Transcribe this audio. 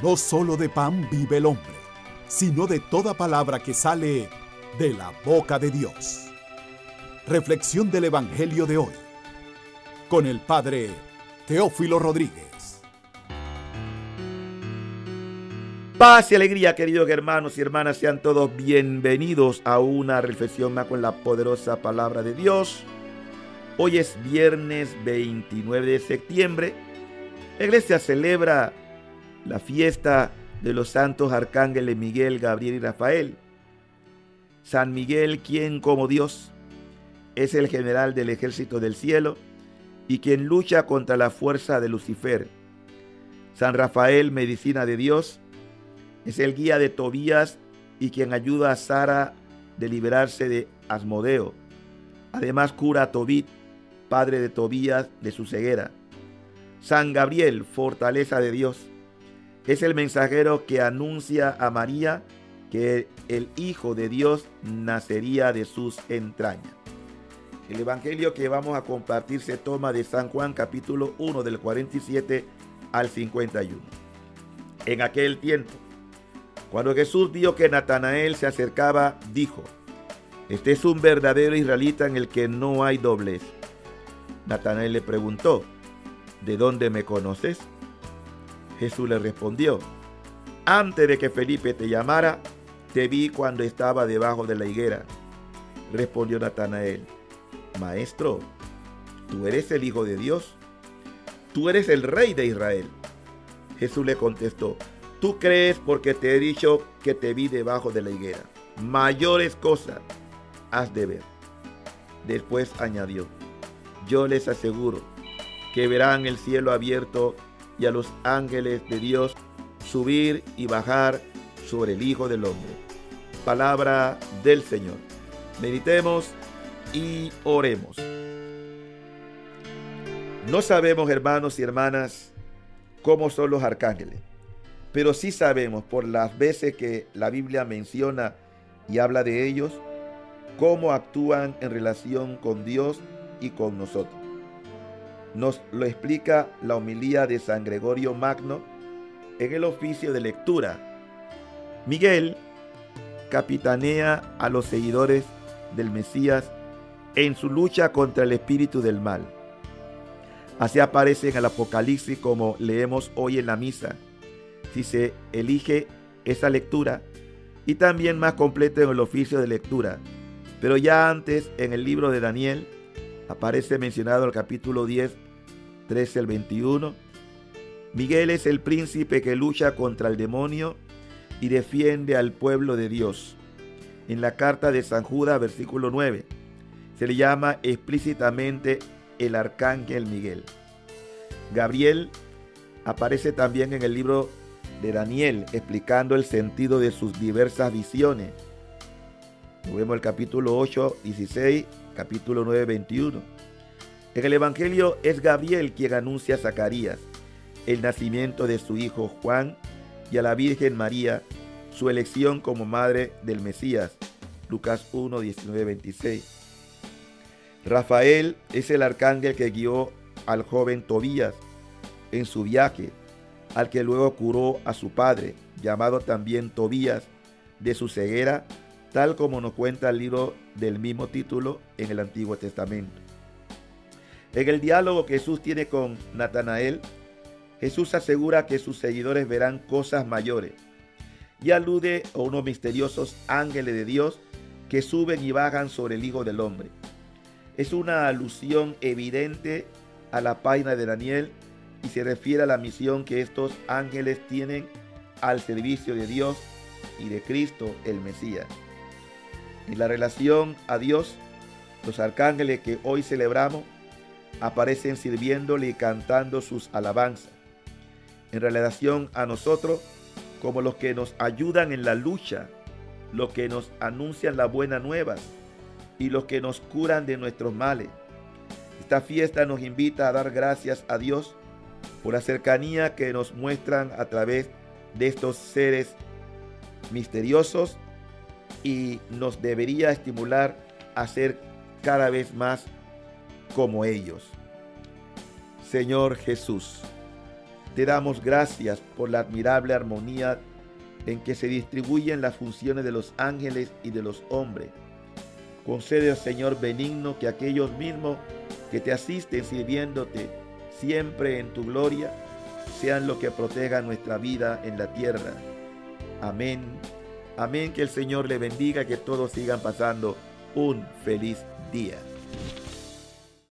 No solo de pan vive el hombre, sino de toda palabra que sale de la boca de Dios. Reflexión del Evangelio de hoy con el Padre Teófilo Rodríguez. Paz y alegría, queridos hermanos y hermanas, sean todos bienvenidos a una reflexión más con la poderosa palabra de Dios. Hoy es viernes 29 de septiembre. La iglesia celebra la fiesta de los santos arcángeles Miguel, Gabriel y Rafael. San Miguel, quien como Dios es el general del ejército del cielo y quien lucha contra la fuerza de Lucifer. San Rafael, medicina de Dios, es el guía de Tobías y quien ayuda a Sara de liberarse de Asmodeo. Además cura a Tobit, padre de Tobías, de su ceguera. San Gabriel, fortaleza de Dios, es el mensajero que anuncia a María que el Hijo de Dios nacería de sus entrañas. El Evangelio que vamos a compartir se toma de San Juan capítulo 1 del 47 al 51. En aquel tiempo, cuando Jesús vio que Natanael se acercaba, dijo, Este es un verdadero israelita en el que no hay doblez. Natanael le preguntó, ¿de dónde me conoces? Jesús le respondió, antes de que Felipe te llamara, te vi cuando estaba debajo de la higuera. Respondió Natanael, Maestro, tú eres el Hijo de Dios, tú eres el Rey de Israel. Jesús le contestó, tú crees porque te he dicho que te vi debajo de la higuera. Mayores cosas has de ver. Después añadió, yo les aseguro que verán el cielo abierto y a los ángeles de Dios subir y bajar sobre el Hijo del Hombre. Palabra del Señor. Meditemos y oremos. No sabemos, hermanos y hermanas, cómo son los arcángeles, pero sí sabemos por las veces que la Biblia menciona y habla de ellos, cómo actúan en relación con Dios y con nosotros. Nos lo explica la homilía de San Gregorio Magno en el oficio de lectura. Miguel capitanea a los seguidores del Mesías en su lucha contra el espíritu del mal. Así aparece en el Apocalipsis como leemos hoy en la misa, si se elige esa lectura, y también más completo en el oficio de lectura. Pero ya antes en el libro de Daniel aparece mencionado el capítulo 10, 13 al 21. Miguel es el príncipe que lucha contra el demonio y defiende al pueblo de Dios. En la carta de San Judas, versículo 9, se le llama explícitamente el arcángel Miguel. Gabriel aparece también en el libro de Daniel explicando el sentido de sus diversas visiones. Vemos el capítulo 8, 16, capítulo 9, 21. En el Evangelio es Gabriel quien anuncia a Zacarías el nacimiento de su hijo Juan y a la Virgen María su elección como madre del Mesías. Lucas 1, 19, 26. Rafael es el arcángel que guió al joven Tobías en su viaje, al que luego curó a su padre, llamado también Tobías, de su ceguera, tal como nos cuenta el libro del mismo título en el Antiguo Testamento. En el diálogo que Jesús tiene con Natanael, Jesús asegura que sus seguidores verán cosas mayores y alude a unos misteriosos ángeles de Dios que suben y bajan sobre el Hijo del Hombre. Es una alusión evidente a la página de Daniel y se refiere a la misión que estos ángeles tienen al servicio de Dios y de Cristo el Mesías. En la relación a Dios, los arcángeles que hoy celebramos aparecen sirviéndole y cantando sus alabanzas. En relación a nosotros, como los que nos ayudan en la lucha, los que nos anuncian la buena nueva y los que nos curan de nuestros males. Esta fiesta nos invita a dar gracias a Dios por la cercanía que nos muestran a través de estos seres misteriosos y nos debería estimular a ser cada vez más como ellos. Señor Jesús, Te damos gracias por la admirable armonía en que se distribuyen las funciones de los ángeles y de los hombres. Concede, Señor benigno, que aquellos mismos que te asisten sirviéndote siempre en tu gloria, sean lo que proteja nuestra vida en la tierra. Amén. Amén. Que el Señor le bendiga, que todos sigan pasando un feliz día.